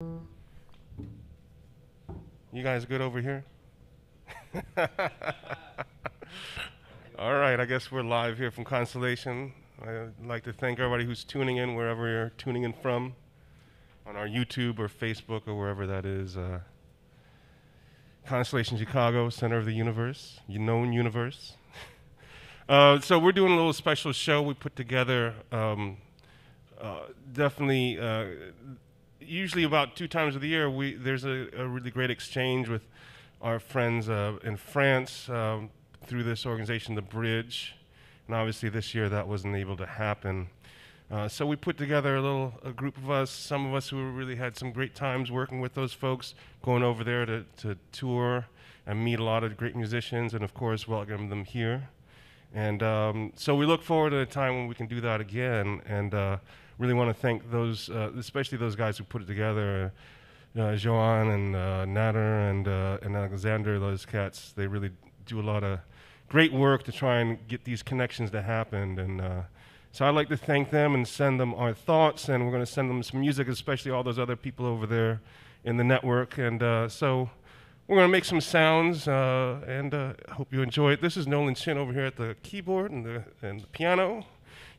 You guys good over here? All right, I guess we're live here from Constellation. I'd like to thank everybody who's tuning in wherever you're tuning in from on our YouTube or Facebook or wherever that is. Uh, Constellation Chicago, center of the universe, known universe. uh, so we're doing a little special show we put together. Um, uh, definitely uh, usually about two times of the year, we there's a, a really great exchange with our friends uh, in France um, through this organization, The Bridge. And obviously, this year that wasn't able to happen. Uh, so we put together a little a group of us, some of us who really had some great times working with those folks, going over there to, to tour and meet a lot of great musicians, and of course welcome them here. And um, so we look forward to a time when we can do that again. And uh, really want to thank those, uh, especially those guys who put it together, uh, Joan and uh, Natter and uh, and Alexander. Those cats, they really do a lot of great work to try and get these connections to happen. And uh, so I'd like to thank them and send them our thoughts, and we're going to send them some music, especially all those other people over there in the network. And uh, so we're going to make some sounds, uh, and uh, hope you enjoy it. This is Nolan Chin over here at the keyboard and the, and the piano,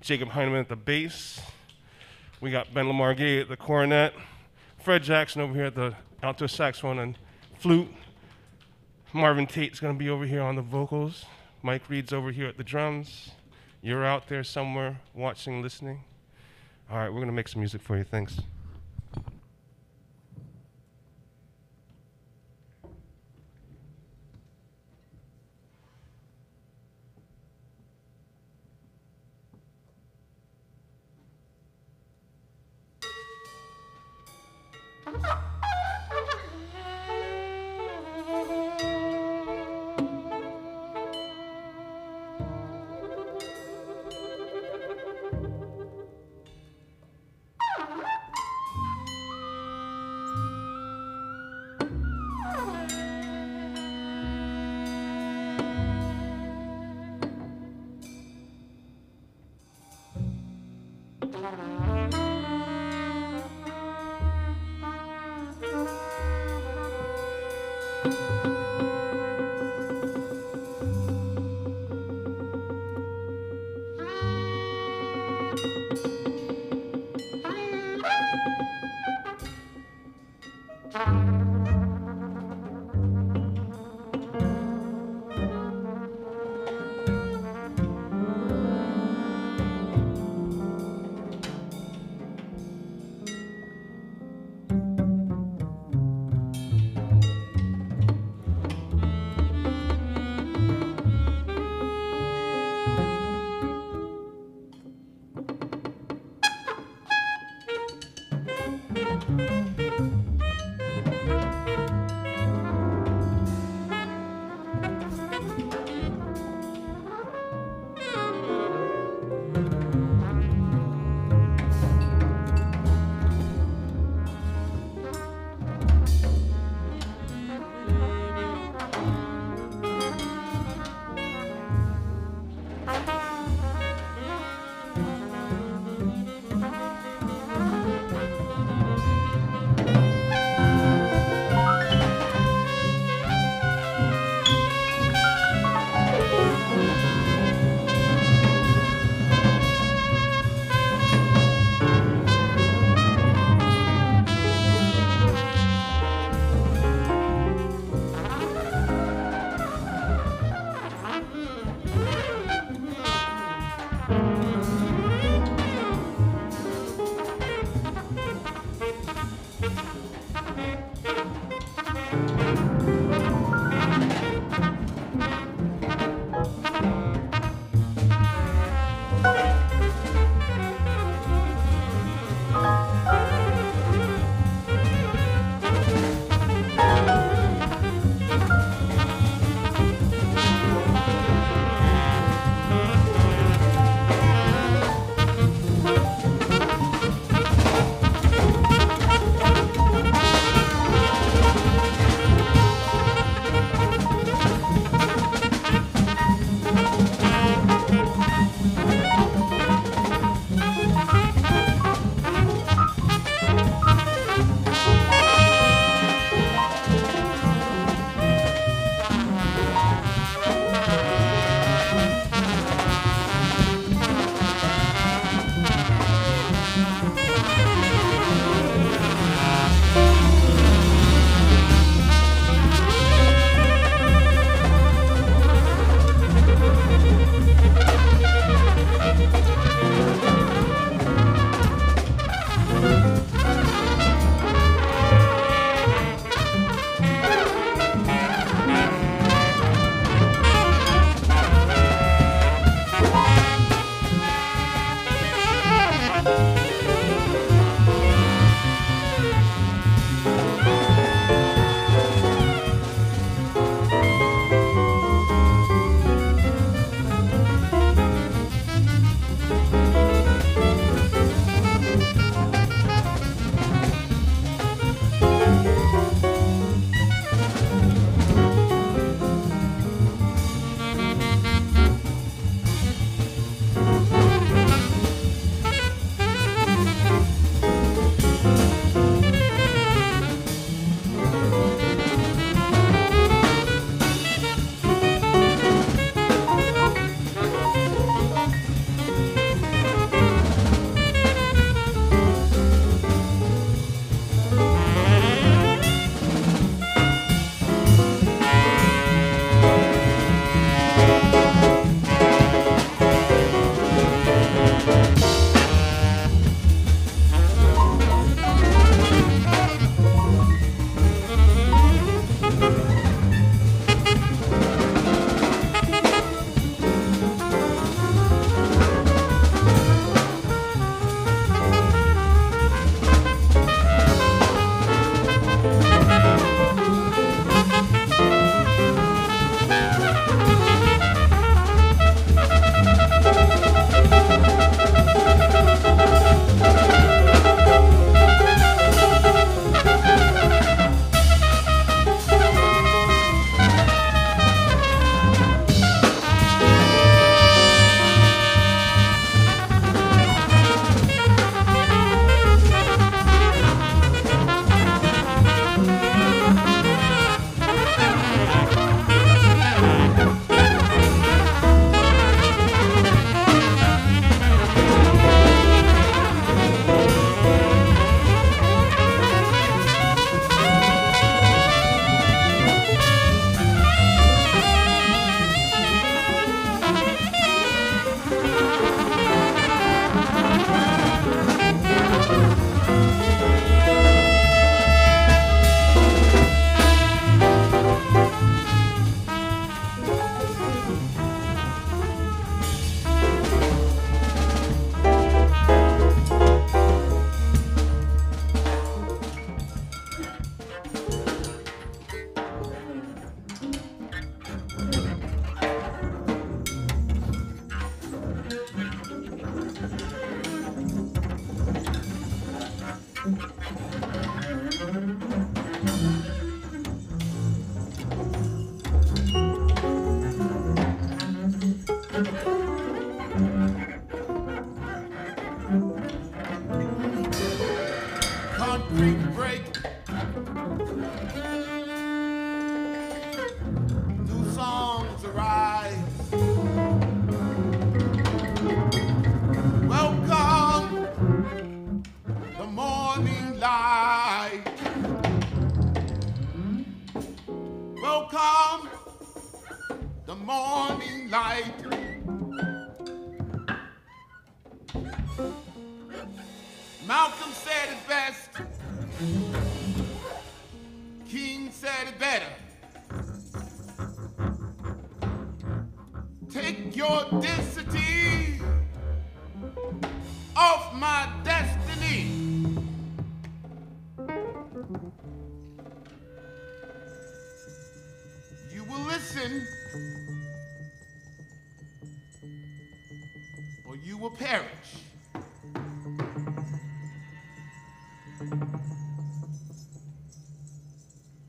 Jakob Heineman at the bass. We got Ben Lamar Gay at the cornet, Fred Jackson over here at the alto saxophone and flute. Marvin Tate's going to be over here on the vocals. Mike Reed's over here at the drums. You're out there somewhere watching, listening. All right, we're going to make some music for you. Thanks.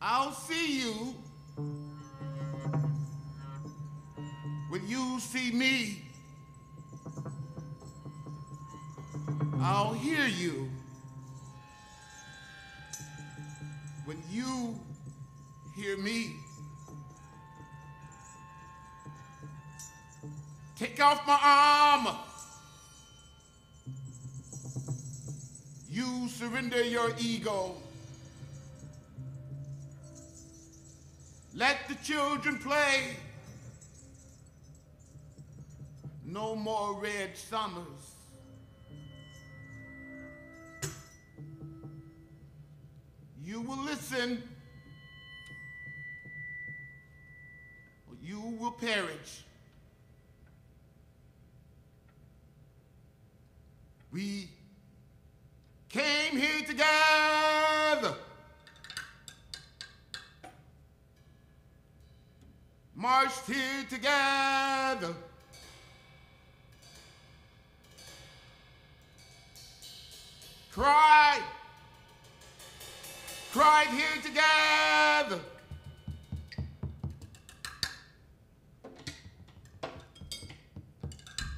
I'll see you when you see me. I'll hear you when you hear me. Take off my armor. You surrender your ego. Let the children play. No more red summers. You will listen, or you will perish. We came here together. Marched here together. Cried. Cried here together.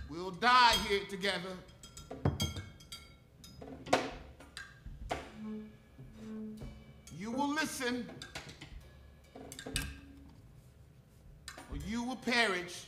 We'll die here together. You will listen, or you will perish.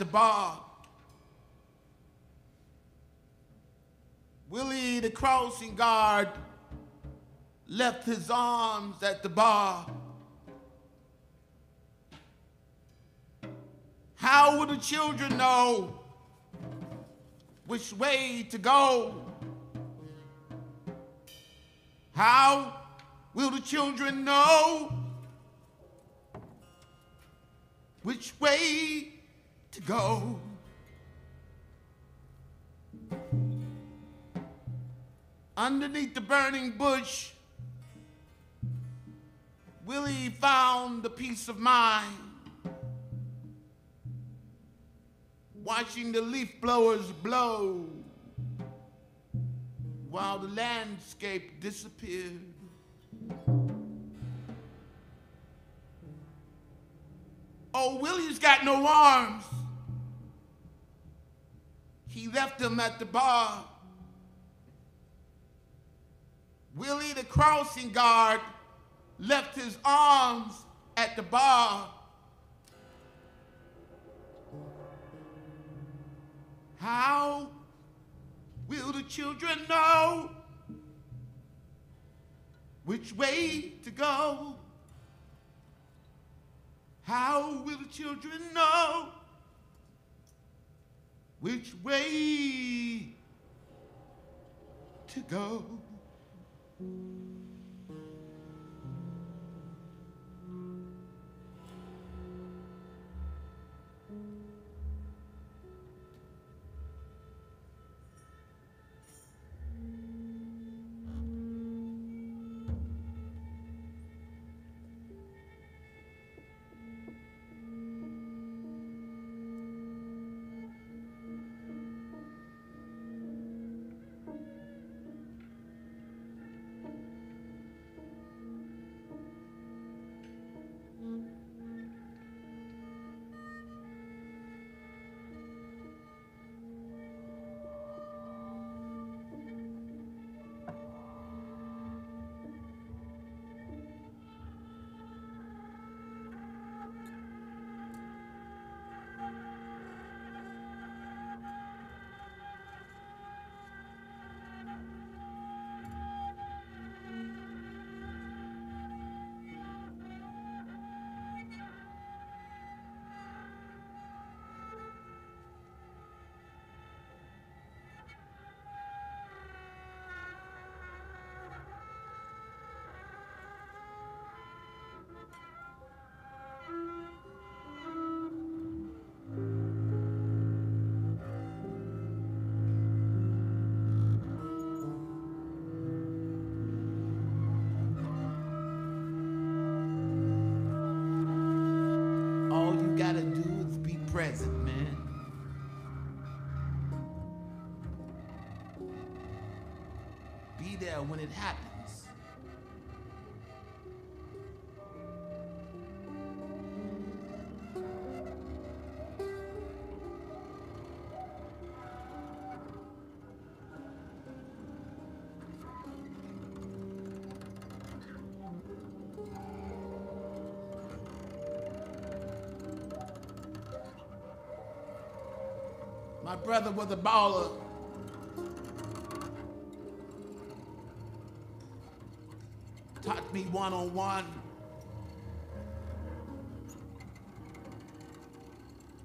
The bar. Willie, the crossing guard, left his arms at the bar. How will the children know which way to go? How will the children know which way to go? Underneath the burning bush, Willie found the peace of mind. Watching the leaf blowers blow while the landscape disappeared. Oh, Willie's got no arms. He left them at the bar. Willie, the crossing guard, left his arms at the bar. How will the children know which way to go? How will the children know which way to go? There when it happens. My brother was a baller. One on one.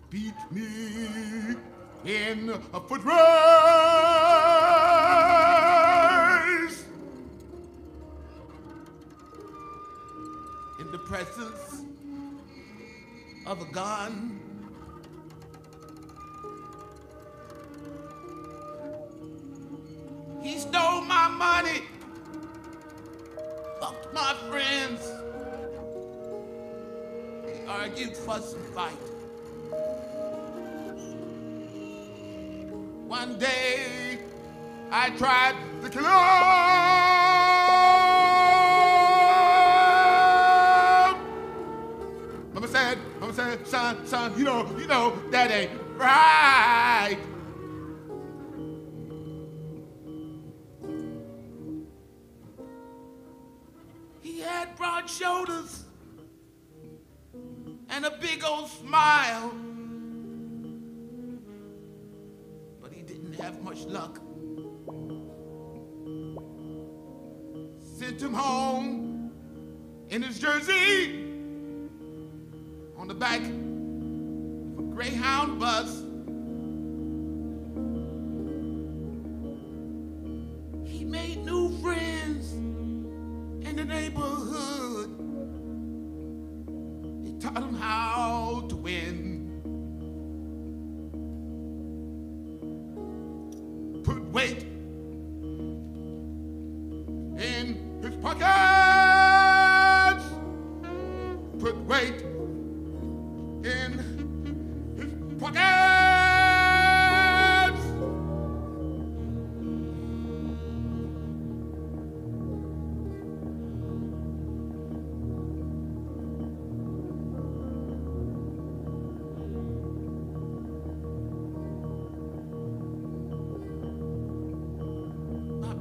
Beat me in a foot race. In the presence of a gun. one day I tried to kill him. Mama said, Mama said, son, son, you know, you know, that ain't right. He had broad shoulders and a big old smile.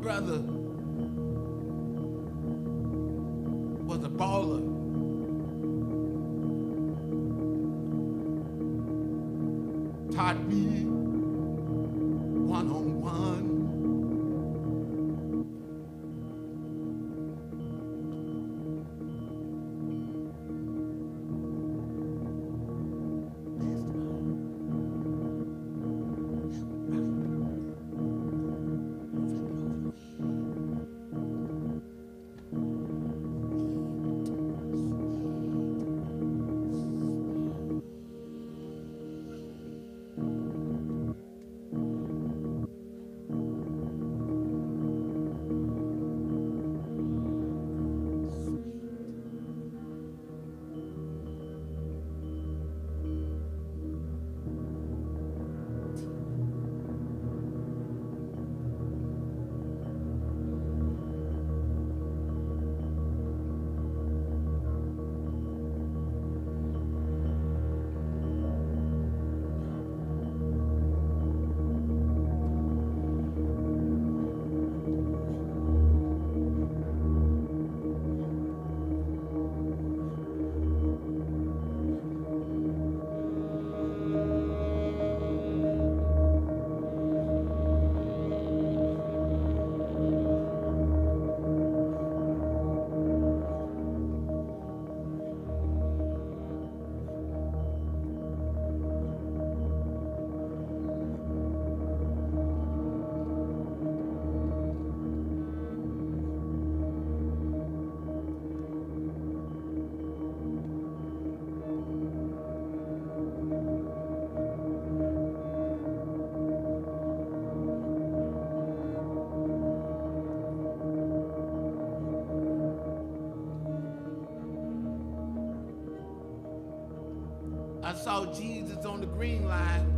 brother was a baller. Taught me Jesus on the green line.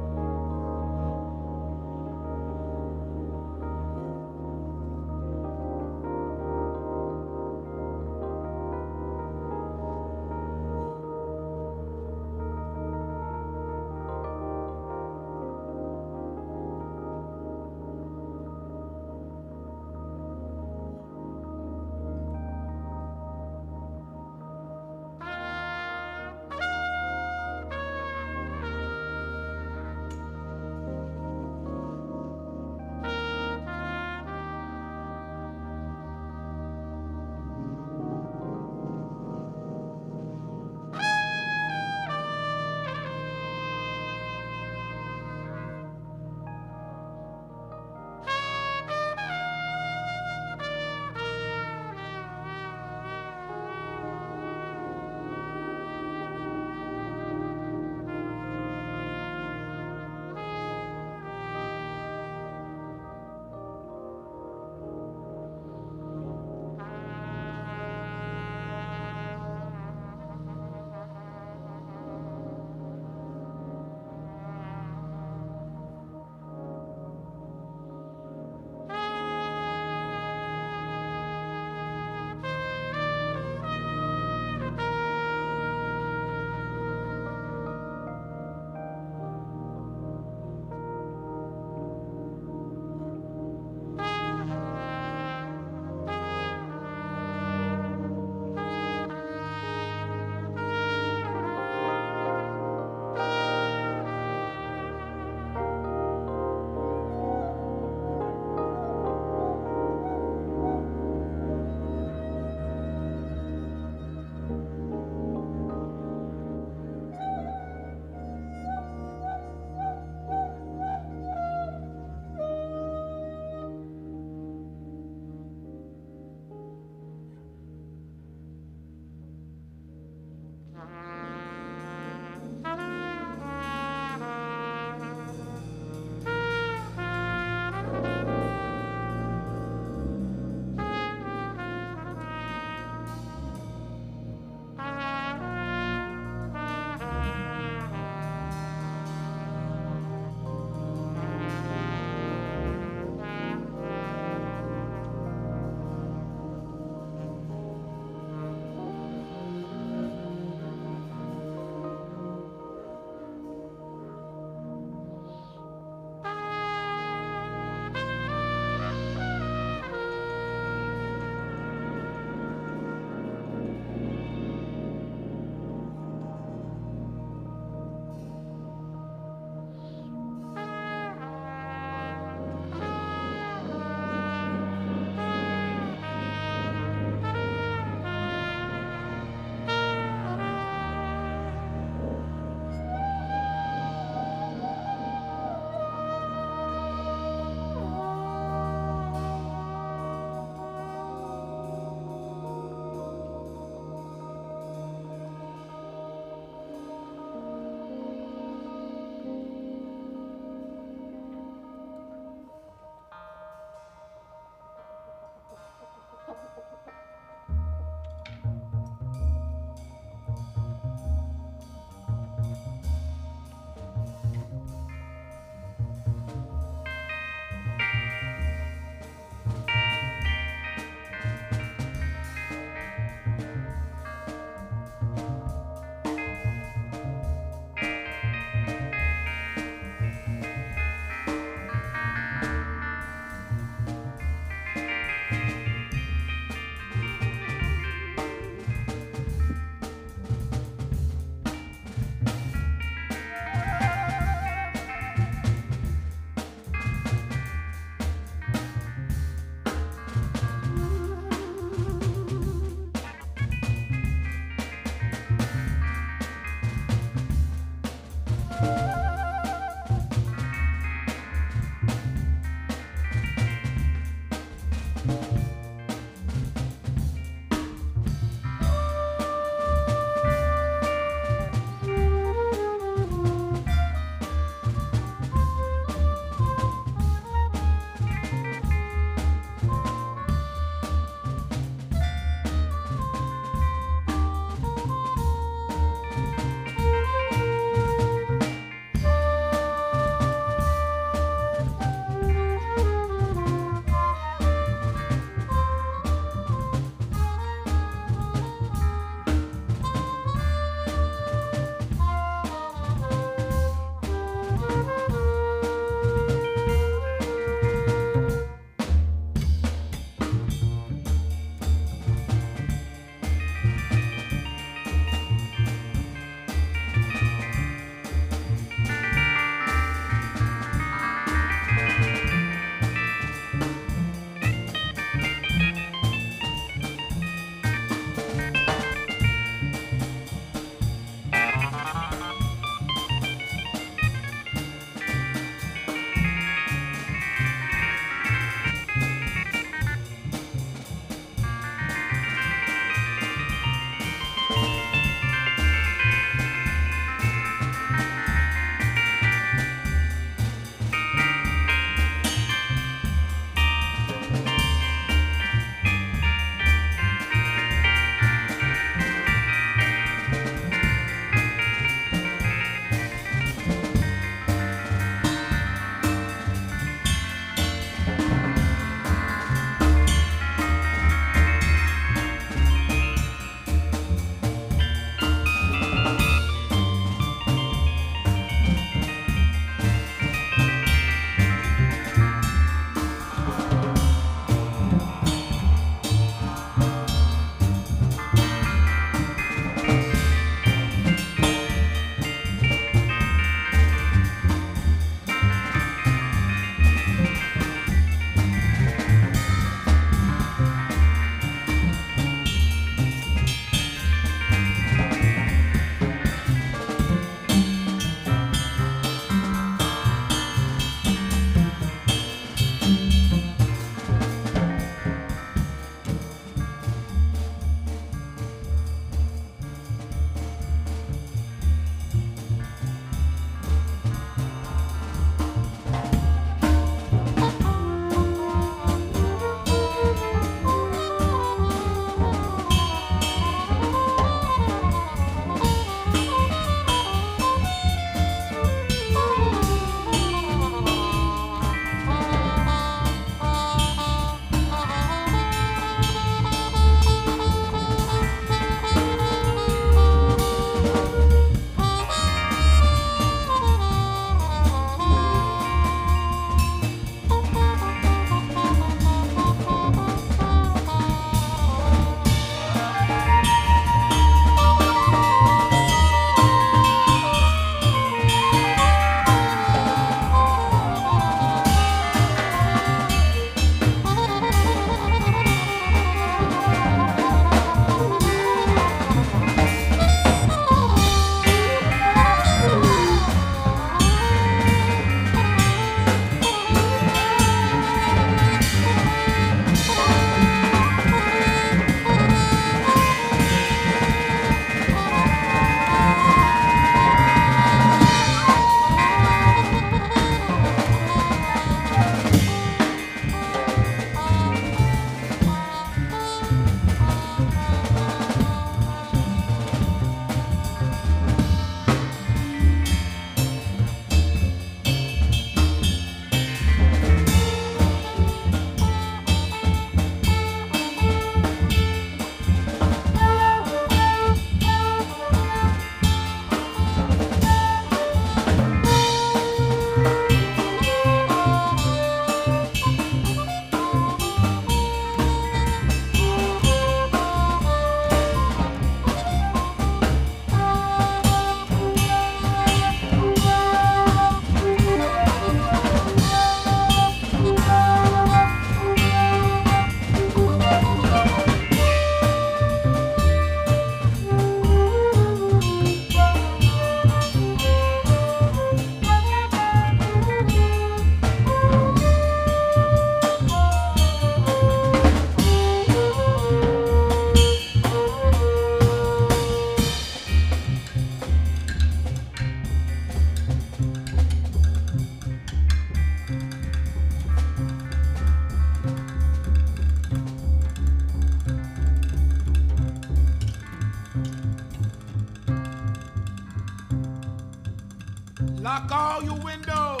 Lock all your windows.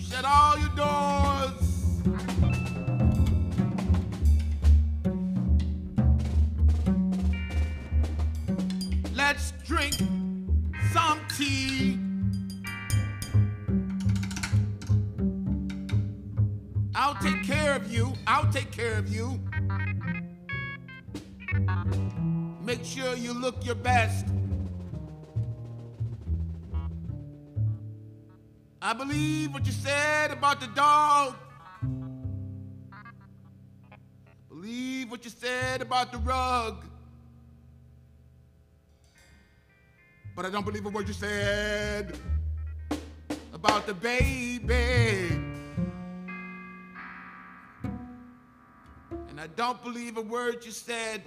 Shut all your doors. Let's drink some tea. I'll take care of you. I'll take care of you. Make sure you look your best. Believe what you said about the dog. Believe what you said about the rug. But I don't believe a word you said about the baby. And I don't believe a word you said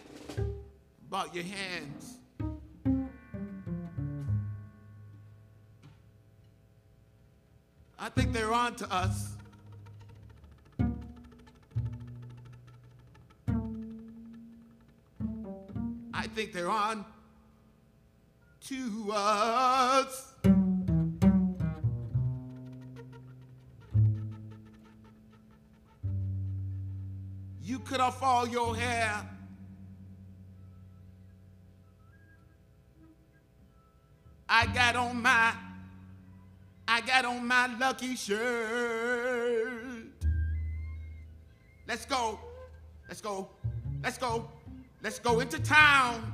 about your hands. I think they're on to us. I think they're on to us. You cut off all your hair. I got on my I got on my lucky shirt. Let's go. Let's go. Let's go. Let's go into town.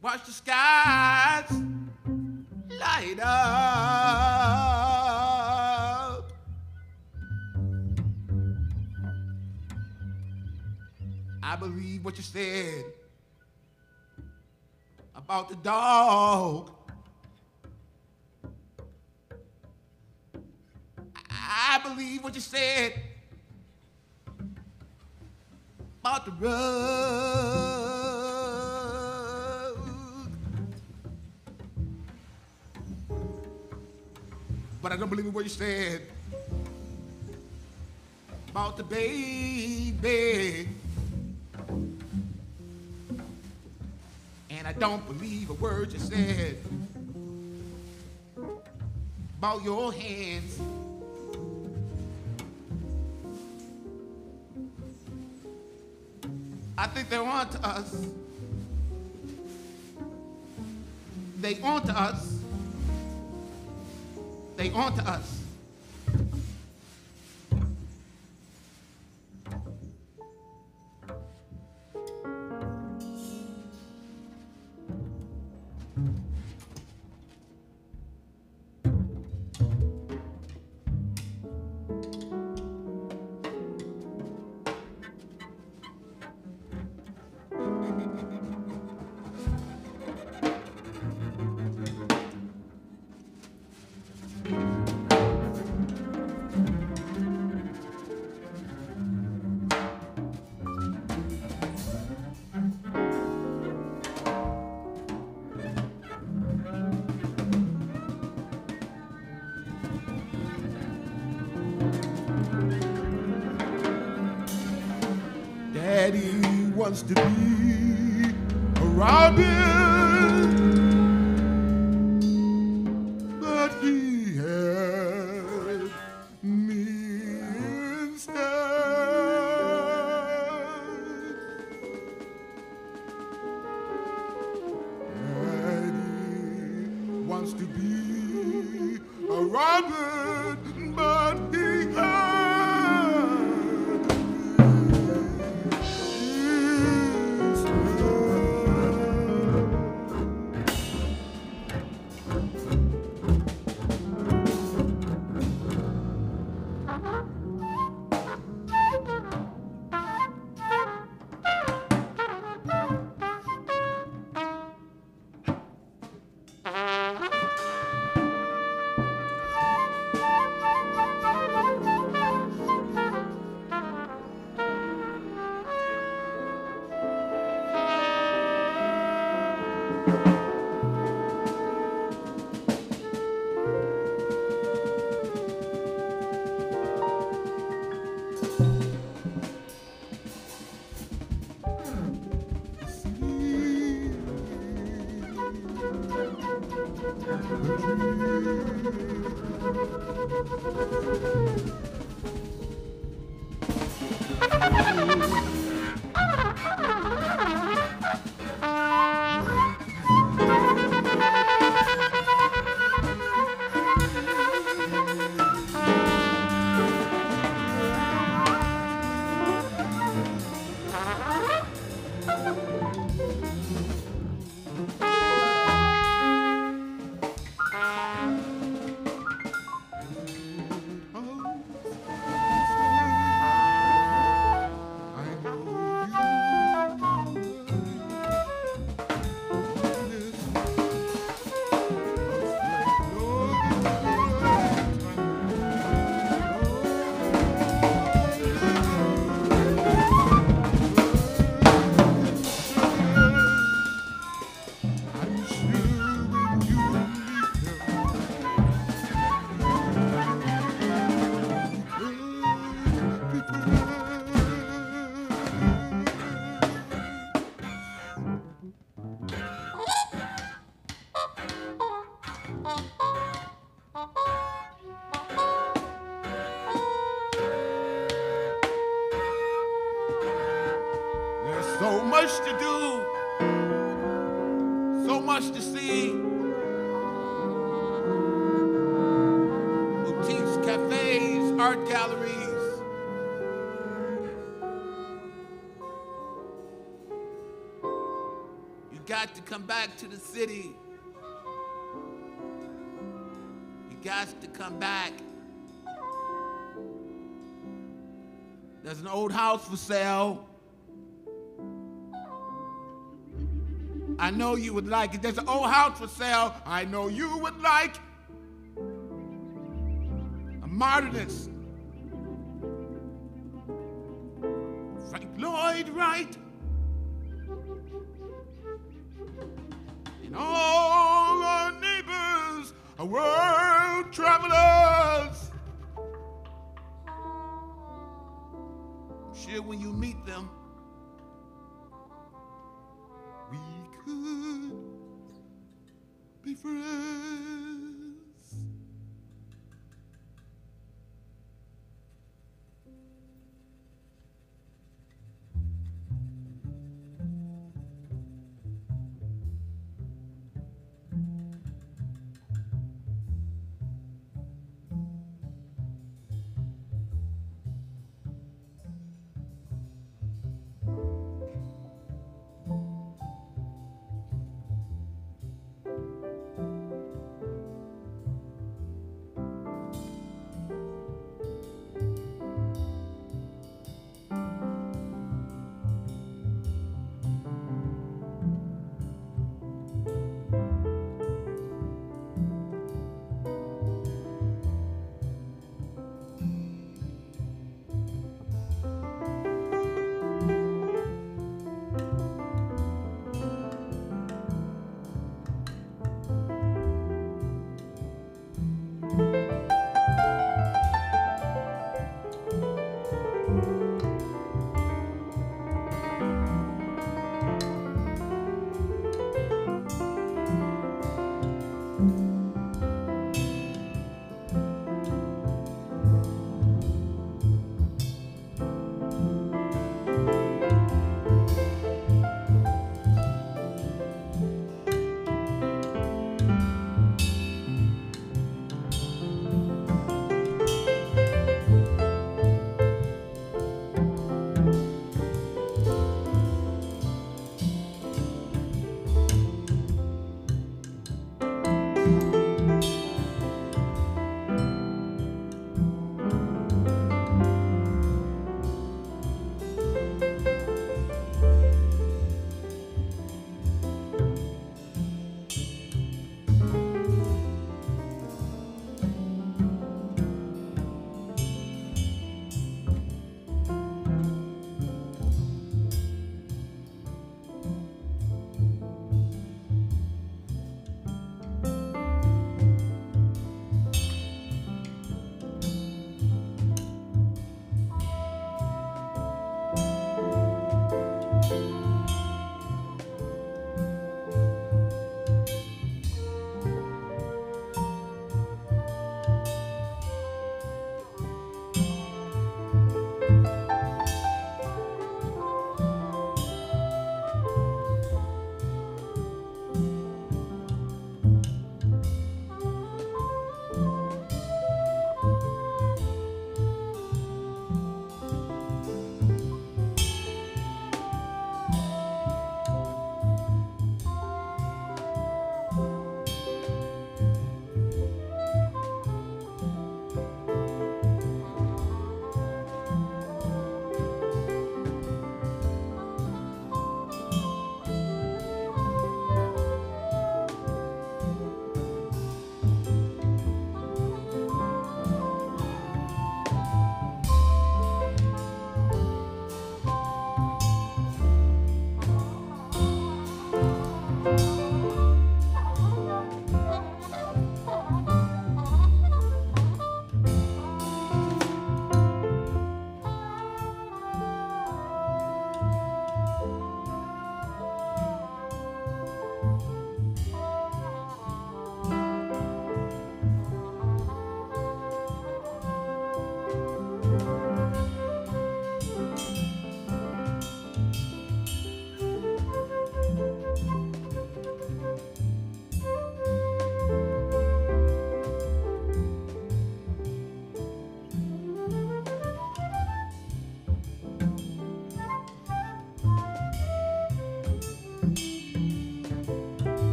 Watch the skies light up. I believe what you said about the dog. Believe what you said about the rug. But I don't believe what you said about the baby. And I don't believe a word you said about your hands. I think they want us. They want us. They want us. Wants to be a robin, to the city. You got to come back. There's an old house for sale. I know you would like it. There's an old house for sale. I know you would like. A modernist. Frank Lloyd Wright. World travelers. I'm sure when you meet them,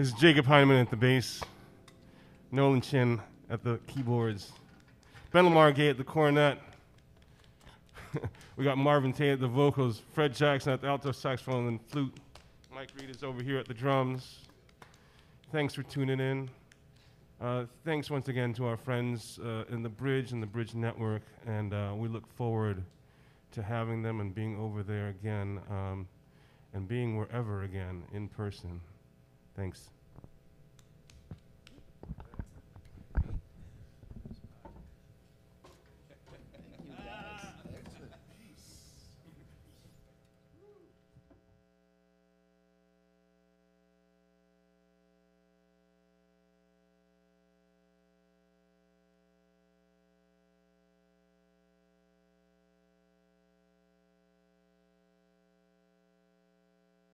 is Jakob Heineman at the bass, Nolan Chin at the keyboards, Ben Lamar Gay at the cornet. we got Marvin Tate at the vocals, Fred Jackson at the alto saxophone and flute. Mike Reed is over here at the drums. Thanks for tuning in. Uh, thanks once again to our friends uh, in the Bridge and the Bridge Network, and uh, we look forward to having them and being over there again um, and being wherever again in person. Thanks.